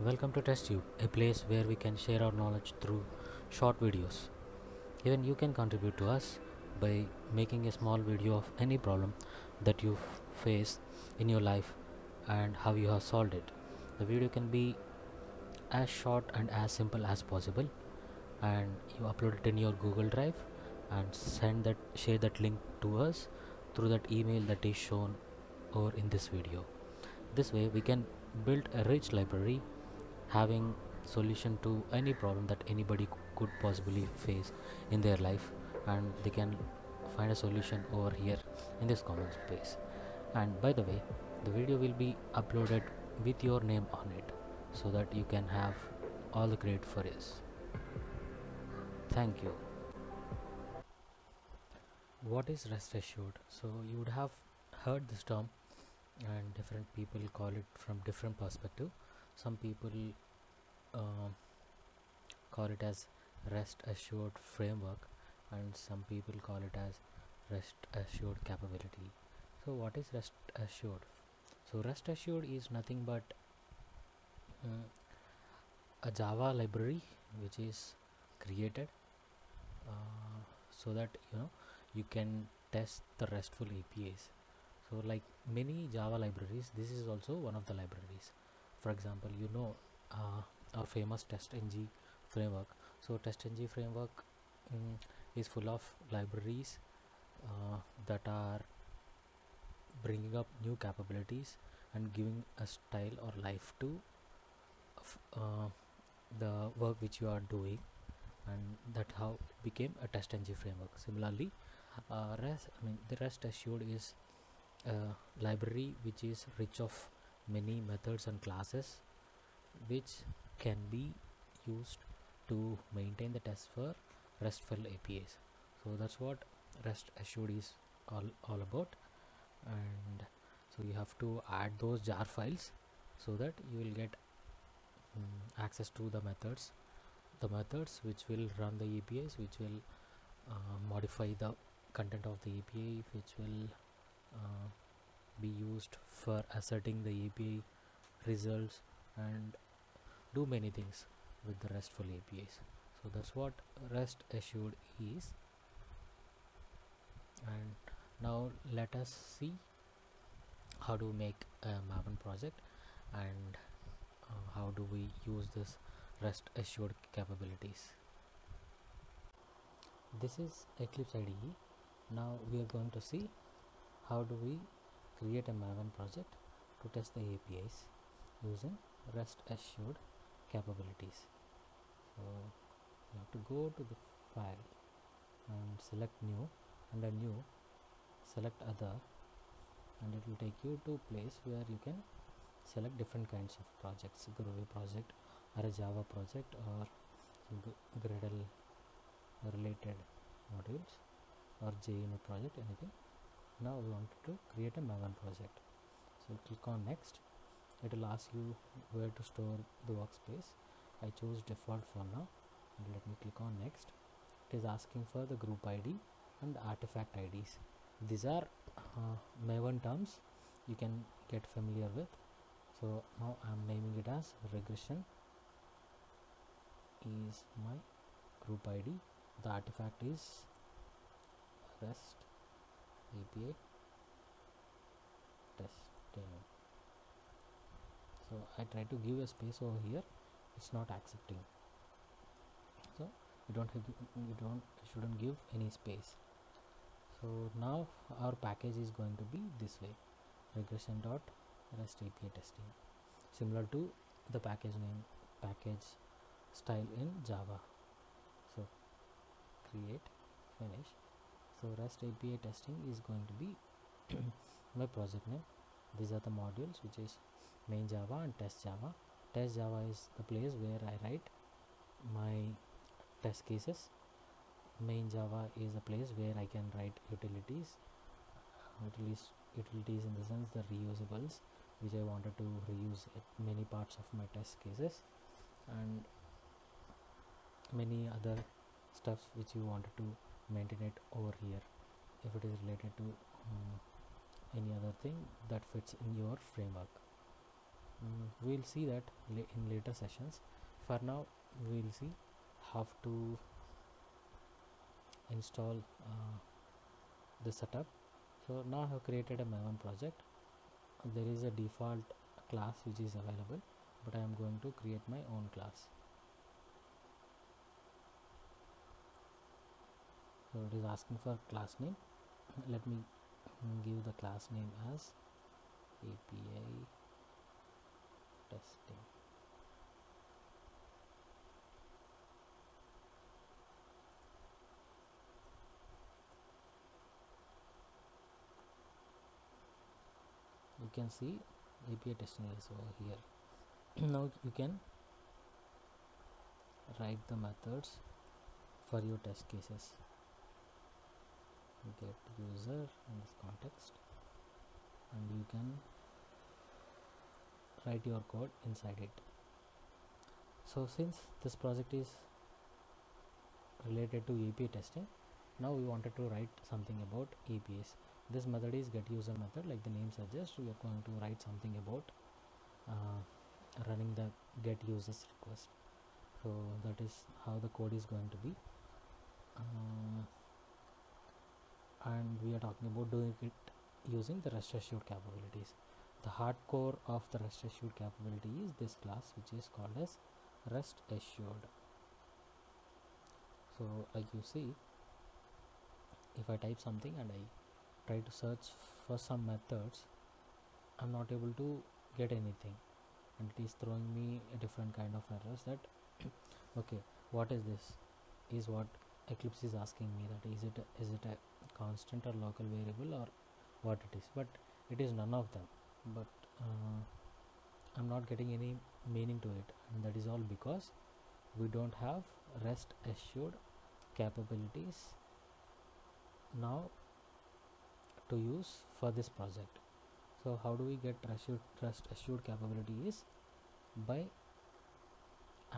Welcome to TestTube, a place where we can share our knowledge through short videos. Even you can contribute to us by making a small video of any problem that you face in your life and how you have solved it. The video can be as short and as simple as possible and you upload it in your Google Drive and send that share that link to us through that email that is shown or in this video. This way we can build a rich library having solution to any problem that anybody could possibly face in their life and they can find a solution over here in this comment space. And by the way the video will be uploaded with your name on it so that you can have all the credit for this. Thank you. What is rest assured? So you would have heard this term and different people call it from different perspective some people um, call it as rest assured framework and some people call it as rest assured capability. So what is rest assured? So rest assured is nothing but mm, a java library which is created uh, so that you know you can test the restful apis so like many java libraries this is also one of the libraries for example you know uh, our famous testng framework. So test testng framework mm, is full of libraries uh, that are bringing up new capabilities and giving a style or life to uh, the work which you are doing. And that how it became a testng framework. Similarly uh, rest i mean the rest assured is a library which is rich of many methods and classes which can be used to maintain the test for restful apis so that's what rest assured is all, all about. And so you have to add those jar files so that you will get mm, access to the methods the methods which will run the apis which will uh, modify the content of the api which will uh, be used for asserting the api results and do many things with the restful apis so that's what rest assured is. And now let us see how to make a maven project and uh, how do we use this rest assured capabilities. This is eclipse ide now we are going to see how do we create a maven project to test the apis using rest assured capabilities. So you have to go to the file and select new. Under new select other and it will take you to place where you can select different kinds of projects. Groovy project or a java project or gradle related modules or JUnit project anything now we want to create a maven project. So click on next. It will ask you where to store the workspace. I choose default for now. And let me click on next. It is asking for the group id and artifact ids these are uh, maven terms you can get familiar with. So now i'm naming it as regression is my group id the artifact is rest api testing uh, so i try to give a space over here. It's not accepting. So you don't have, you don't shouldn't give any space. So now our package is going to be this way. Regression dot rest api testing. Similar to the package name package style in java. So create finish so rest api testing is going to be my project name. These are the modules which is main java and test java. Test java is the place where i write my test cases. Main java is a place where i can write utilities utilities utilities in the sense the reusables which i wanted to reuse at many parts of my test cases. And many other stuff which you wanted to maintain it over here. If it is related to um, any other thing that fits in your framework. Mm, we'll see that in later sessions. For now we'll see. How to install uh, the setup. So now I have created a Maven project. There is a default class which is available but I am going to create my own class so it is asking for class name. Let me give the class name as API testing. You can see API testing is over here. Now you can write the methods for your test cases get user in this context. And you can write your code inside it. So since this project is related to API testing now we wanted to write something about APIs this method is get user method like the name suggests. We are going to write something about uh, running the get users request. So that is how the code is going to be. Uh, and we are talking about doing it using the rest assured capabilities. The hardcore of the rest assured capability is this class which is called as rest assured. So like you see if I type something and I try to search for some methods I'm not able to get anything. And it is throwing me a different kind of errors that okay what is this? Is what Eclipse is asking me that is it a, it a constant or local variable or what it is? But it is none of them. But uh, I'm not getting any meaning to it. And that is all because we don't have rest assured capabilities now to use for this project. So how do we get assured, rest assured capability is by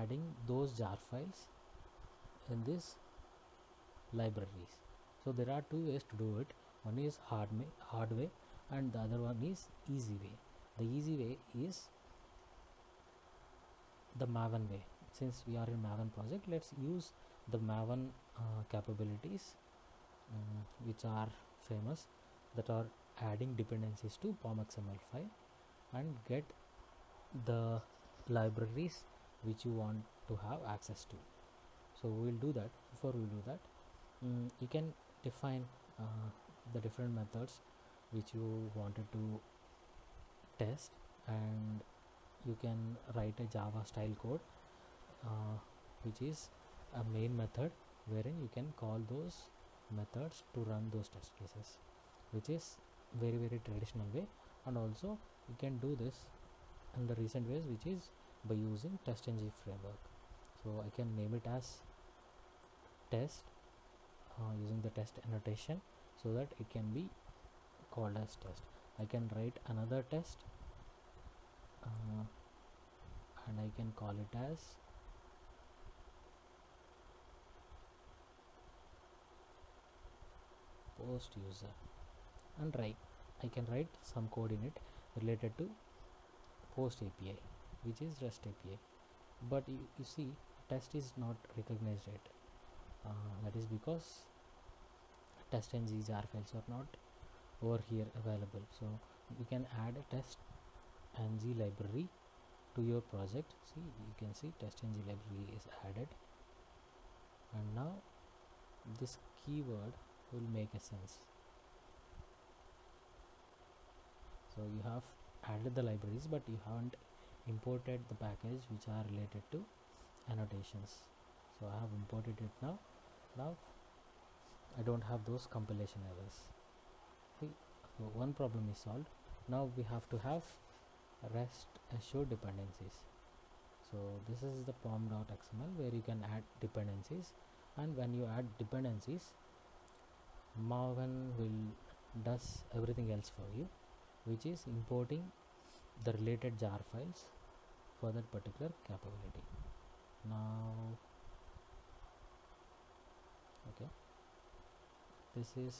adding those jar files in this libraries. So there are two ways to do it. One is hard, hard way and the other one is easy way. The easy way is the maven way. Since we are in maven project let's use the maven uh, capabilities um, which are famous that are adding dependencies to pom xml file and get the libraries which you want to have access to. So we will do that. Before we do that um, you can define uh, the different methods which you wanted to test and you can write a java style code uh, which is a main method wherein you can call those methods to run those test cases which is very very traditional way. And also you can do this in the recent ways which is by using testng framework. So i can name it as test uh, using the test annotation so that it can be called as test. I can write another test uh, and I can call it as post user. And write I can write some code in it related to post API which is REST API but you, you see test is not recognized yet. Uh, that is because test ng jar files are not over here available. So you can add a test ng library to your project. See you can see test ng library is added. And now this keyword will make a sense. So you have added the libraries but you haven't imported the package which are related to annotations. So I have imported it now. Now I don't have those compilation errors. One problem is solved. Now we have to have rest assured dependencies. So this is the pom.xml where you can add dependencies. And when you add dependencies maven will does everything else for you which is importing the related jar files for that particular capability. Now okay this is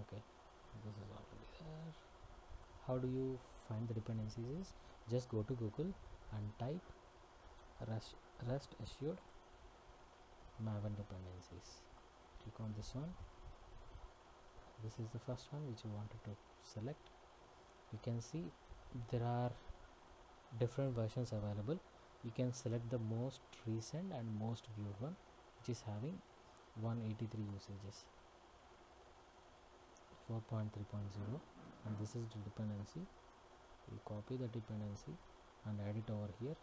okay this is already there. How do you find the dependencies is just go to google and type rest, rest assured maven dependencies. Click on this one. This is the first one which you wanted to select. You can see there are different versions available. You can select the most recent and most viewed one which is having 183 usages 4.3.0 and this is the dependency. You copy the dependency and add it over here.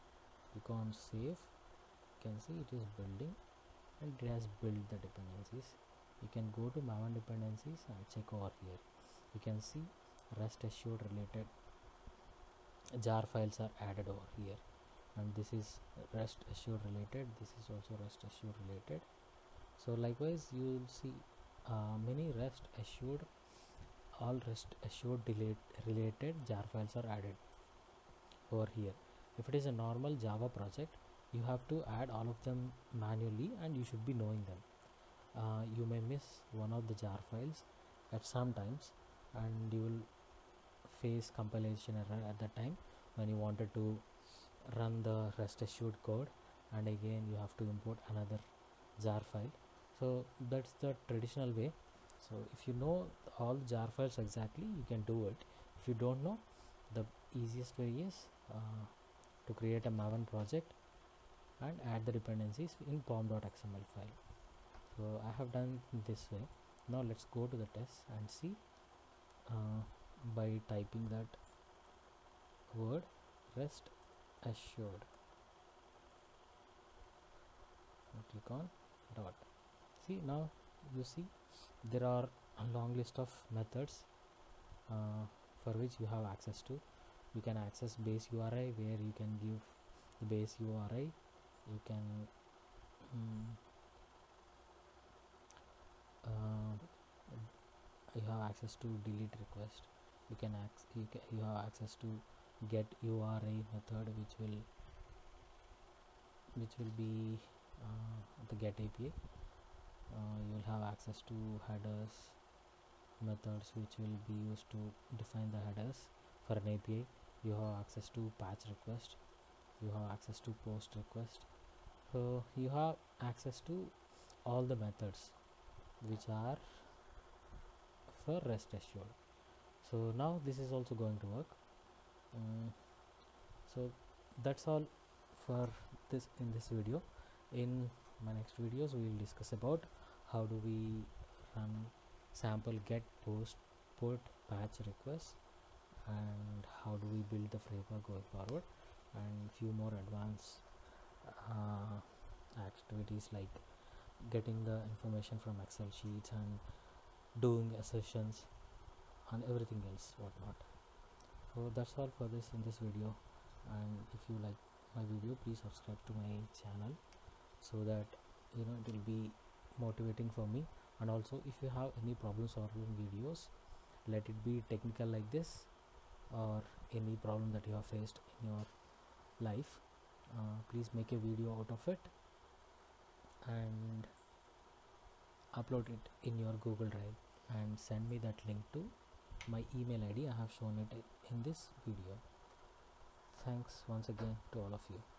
Click on save. You can see it is building and it has built the dependencies. You can go to maven dependencies and check over here. You can see rest assured related jar files are added over here. And this is rest assured related. This is also rest assured related. So likewise you will see uh, many rest assured all rest assured related jar files are added. Over here if it is a normal java project you have to add all of them manually and you should be knowing them. Uh, you may miss one of the jar files at some times and you will face compilation error at that time when you wanted to run the rest assured code and again you have to import another jar file. So that's the traditional way so if you know all jar files exactly you can do it. If you don't know the easiest way is uh, to create a maven project and add the dependencies in pom.xml file. So i have done this way. Now let's go to the test and see uh, by typing that word rest assured. Click on dot. See now you see there are a long list of methods uh, for which you have access to. You can access base URI where you can give the base URI you can um, uh, you have access to delete request. You can you, you have access to get URI method which will which will be uh, the get API uh, you will have access to headers methods which will be used to define the headers. For an API you have access to patch request you have access to post request. So you have access to all the methods which are for rest assured so now this is also going to work. Um, so that's all for this in this video. In my next videos we will discuss about how do we run sample get post put patch request and how do we build the framework going forward? And few more advanced uh, activities like getting the information from excel sheets and doing assertions and everything else whatnot. So that's all for this in this video. And if you like my video please subscribe to my channel so that you know it will be motivating for me. And also if you have any problem solving videos let it be technical like this or any problem that you have faced in your life uh, please make a video out of it and upload it in your google drive and send me that link to my email id i have shown it in this video. Thanks once again to all of you